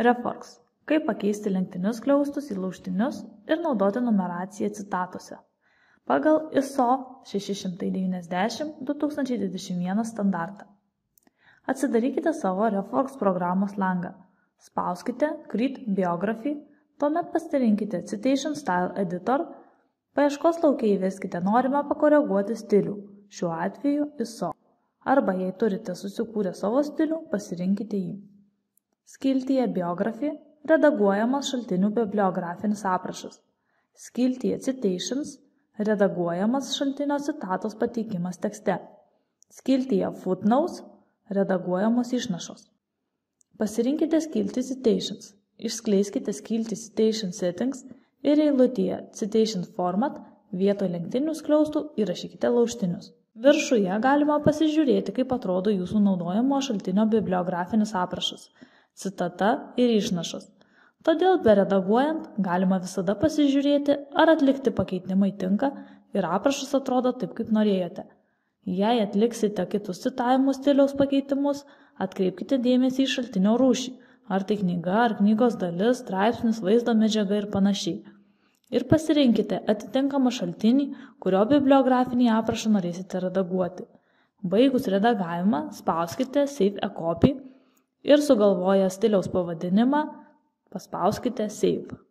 Reforks. Kaip pakeisti lenktinius kliaustus į lauštinius ir naudoti numeraciją citatose. Pagal ISO 690-2021 standartą. Atsidarykite savo Reforks programos langą. Spauskite Create Biography, tuomet pasirinkite Citation Style Editor, paieškos laukia įveskite norimą pakoreguoti stilių, šiuo atveju ISO. Arba jei turite susikūrę savo stilių, pasirinkite jį. Skiltyje Biography redaguojamas šaltinių bibliografinis aprašas. Skiltyje Citations redaguojamas šaltinio citatos pateikimas tekste. Skiltyje Footnotes redaguojamos išnašos. Pasirinkite skiltį Citations. Išskleiskite skiltį Citation Settings ir eilutėje Citation Format vietoj lenktinių skliaustų įrašykite lauštinius. Viršuje galima pasižiūrėti, kaip atrodo jūsų naudojamo šaltinio bibliografinis aprašas citata ir išnašas. Todėl beredaguojant galima visada pasižiūrėti, ar atlikti pakeitimai tinka ir aprašas atrodo taip, kaip norėjote. Jei atliksite kitus citavimo stiliaus pakeitimus, atkreipkite dėmesį į šaltinio rūšį, ar tai knyga, ar knygos dalis, straipsnis, vaizdo medžiaga ir panašiai. Ir pasirinkite atitinkamą šaltinį, kurio bibliografinį aprašą norėsite redaguoti. Baigus redagavimą spauskite Save a Copy ir sugalvoję stiliaus pavadinimą paspauskite Save.